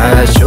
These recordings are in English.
world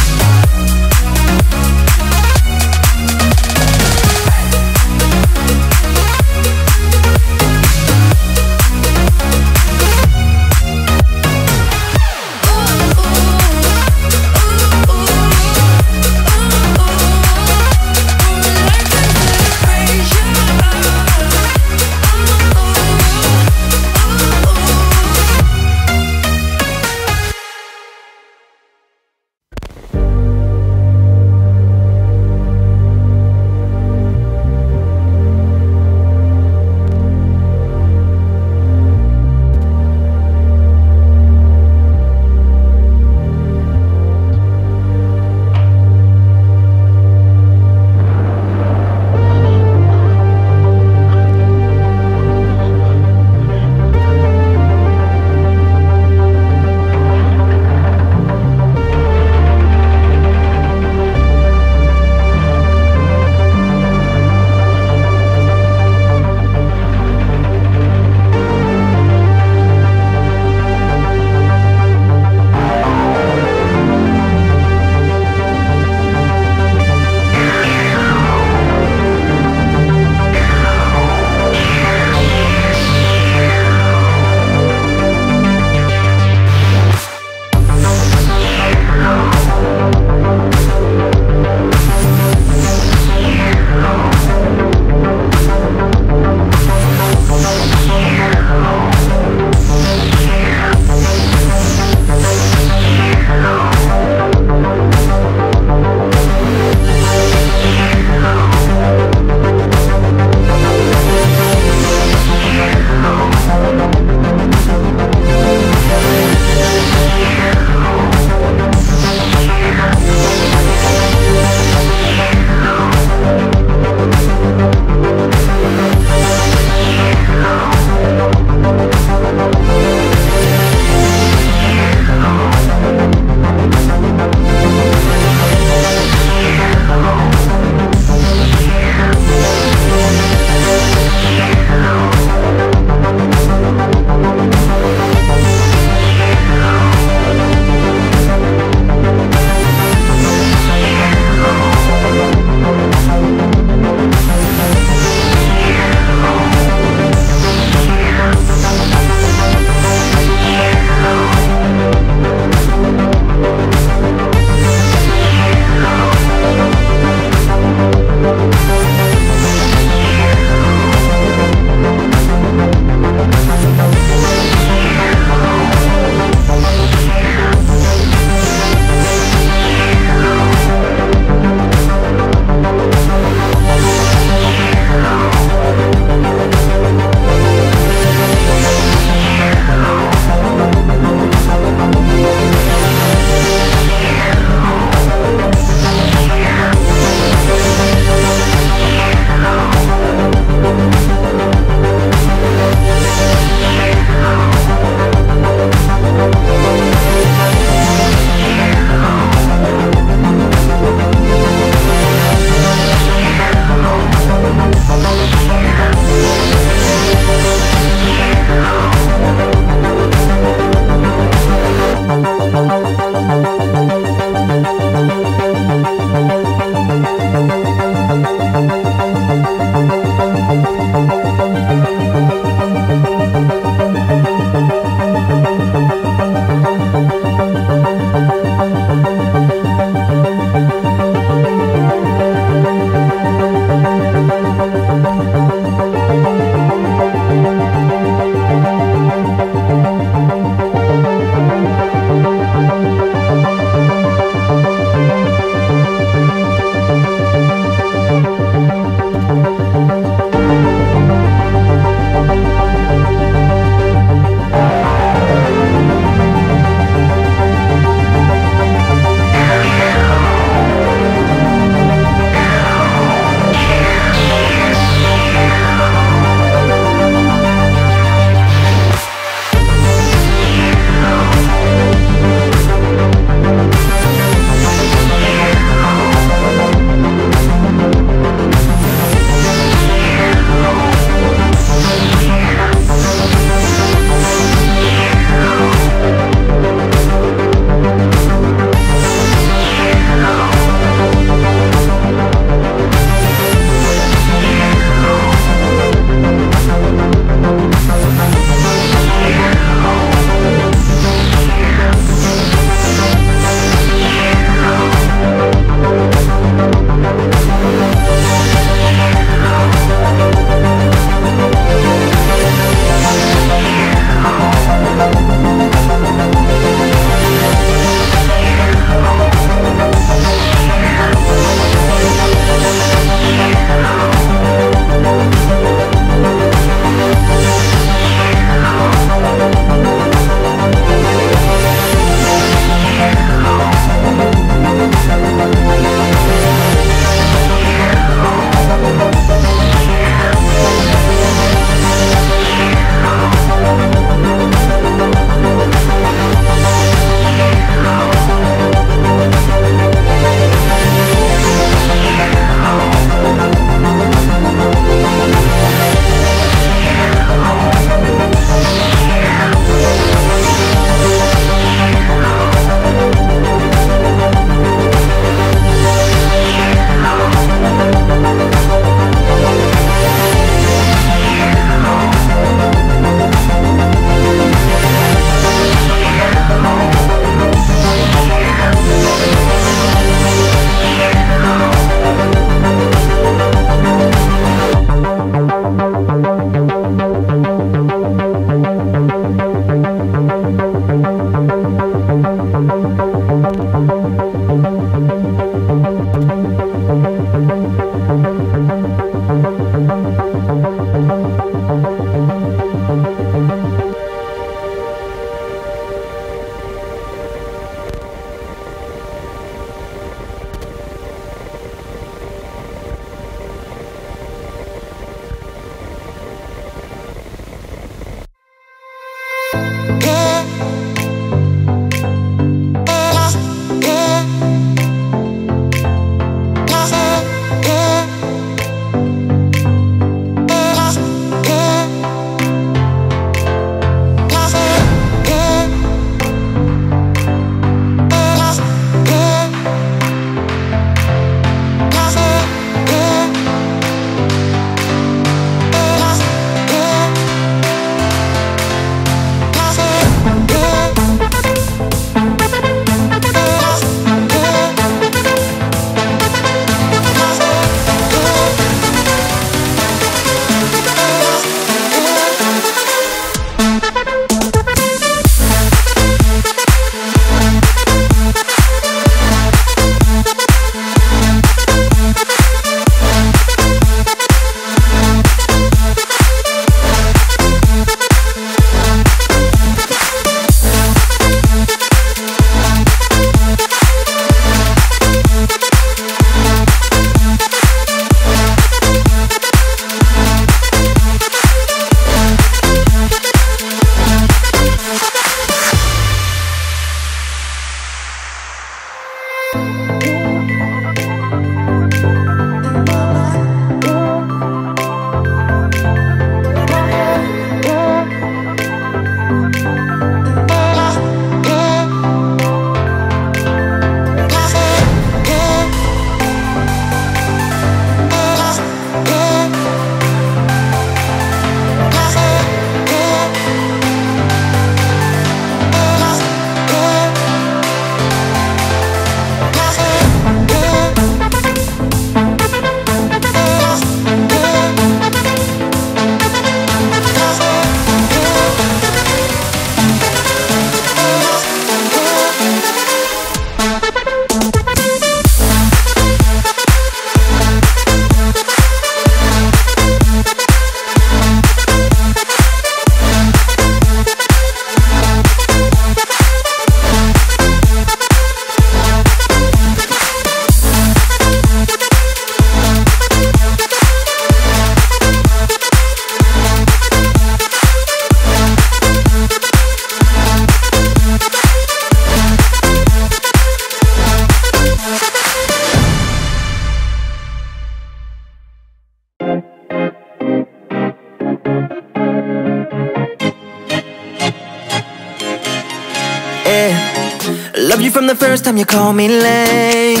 time you called me late.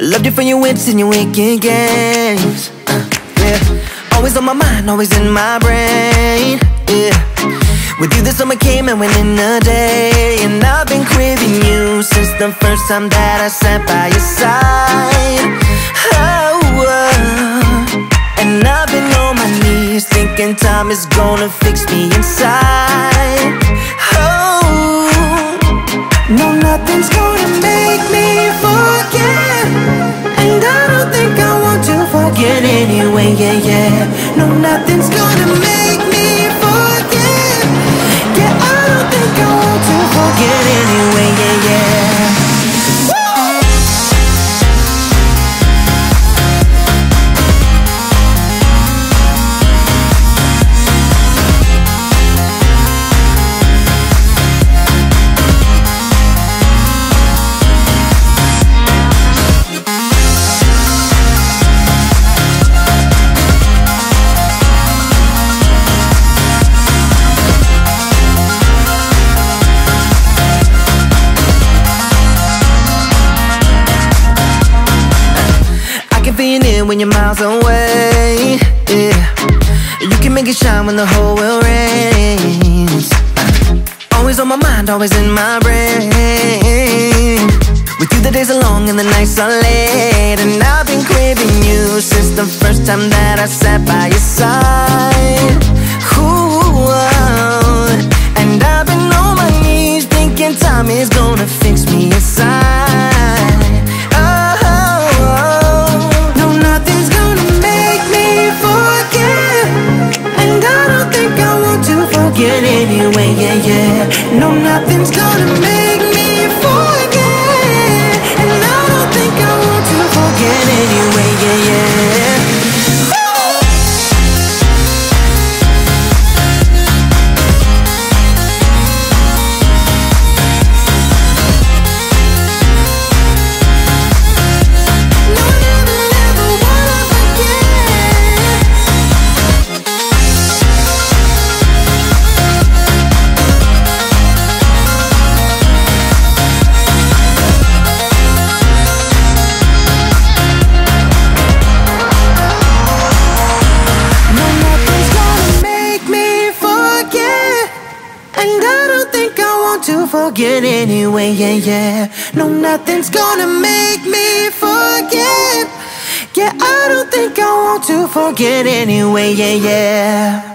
Loved you for your wits and your wicked games. Uh, yeah. Always on my mind, always in my brain. Yeah. With you, the summer came and went in a day. And I've been craving you since the first time that I sat by your side. Oh, oh. and I've been on my knees thinking time is gonna fix me inside. No, nothing's gonna make me forget. And I don't think I want to forget anyway, yeah, yeah. No, nothing's gonna make me forget. Yeah, I don't think I want to forget anyway, yeah, yeah. When you're miles away. Yeah, you can make it shine when the whole world rains. Always on my mind, always in my brain. With you, the days are long and the nights are late, and I've been craving you since the first time that I sat by your side. Ooh, oh. and I've been on my knees thinking time is gonna No, nothing's gonna make anyway, yeah, yeah. No, nothing's gonna make me forget. Yeah, I don't think I want to forget anyway, yeah, yeah.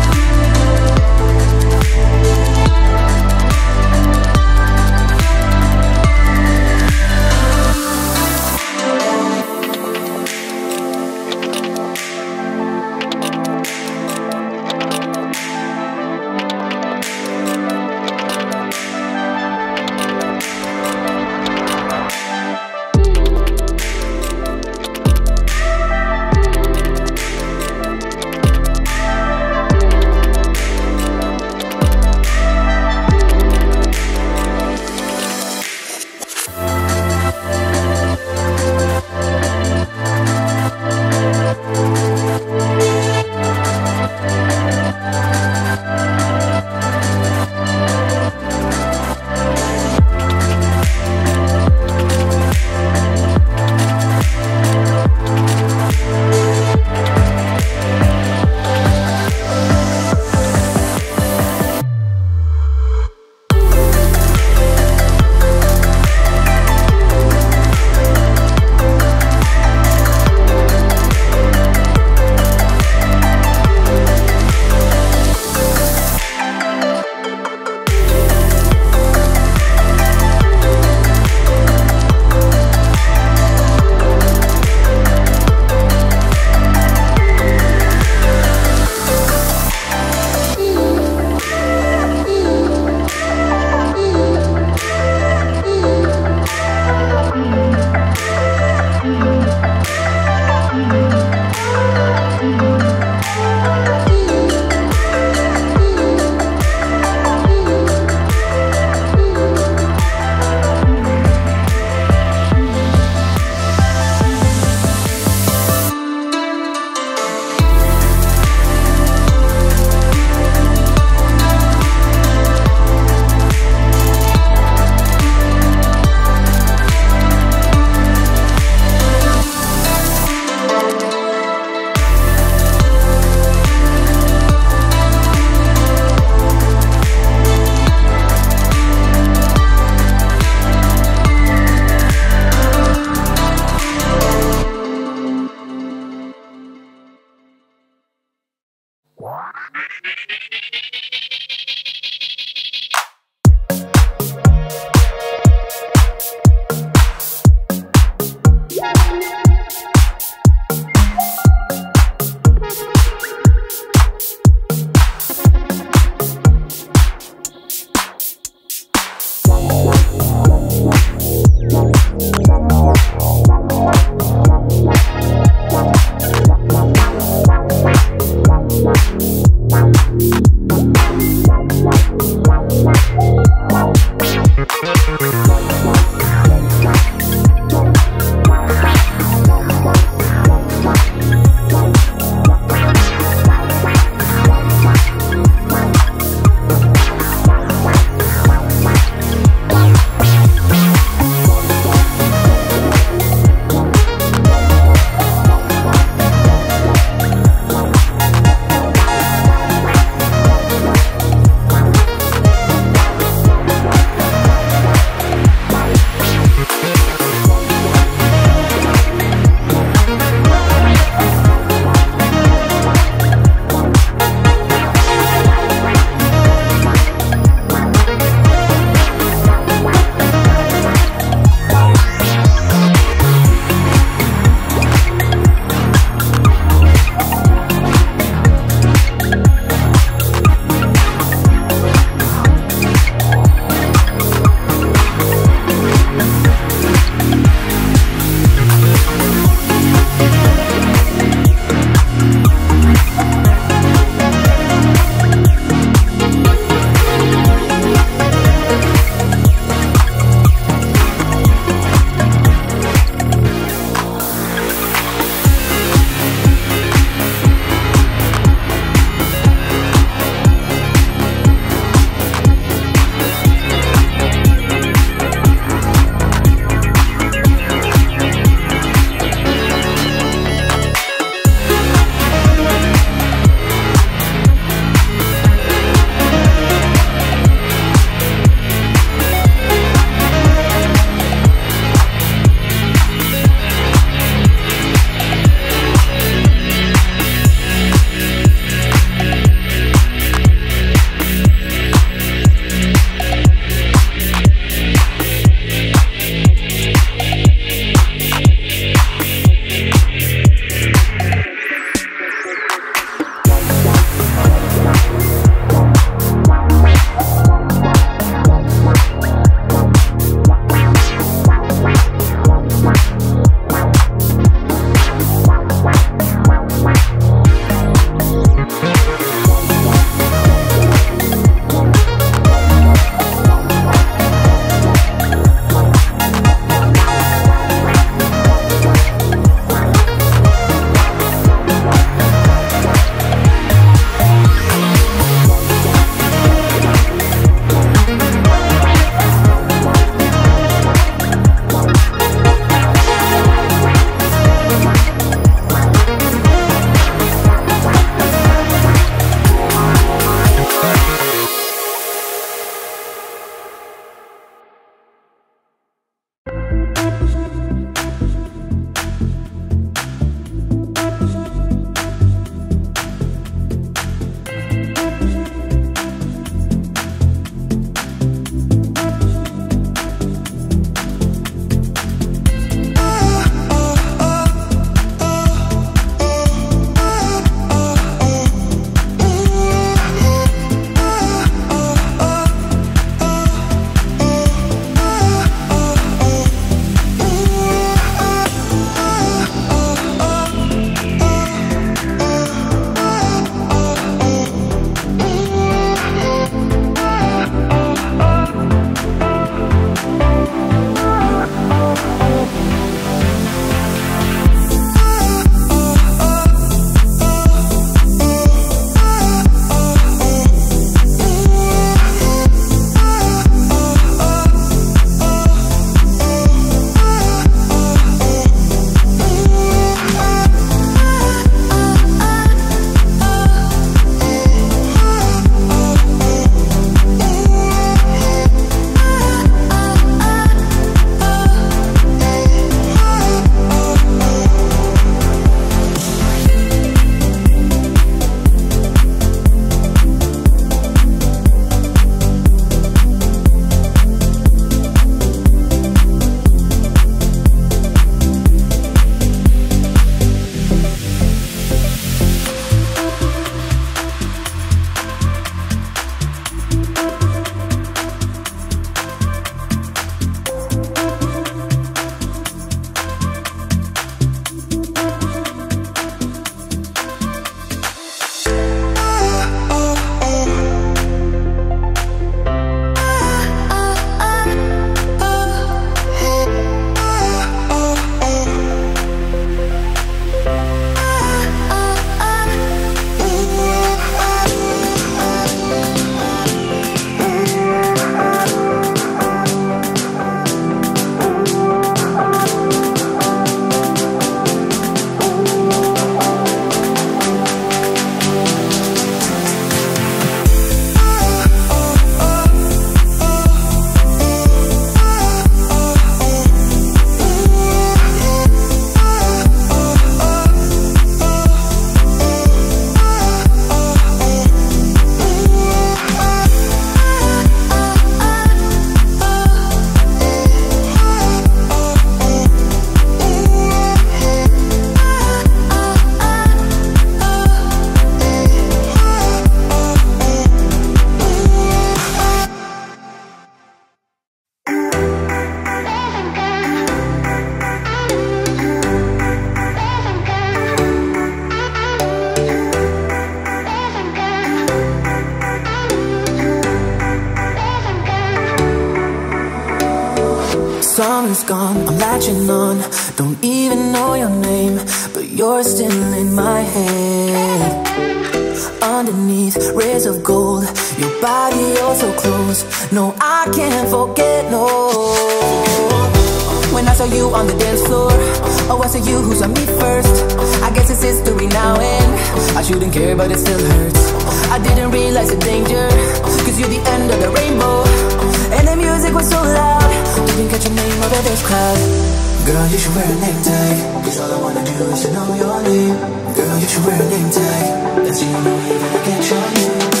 a name tag. Cause all I wanna do is to know your name. Girl, you should wear a name tag. That's the only way that I get your name.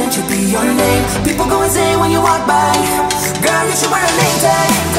meant to be your name. People go insane when you walk by. Girl, you should wear a name tag.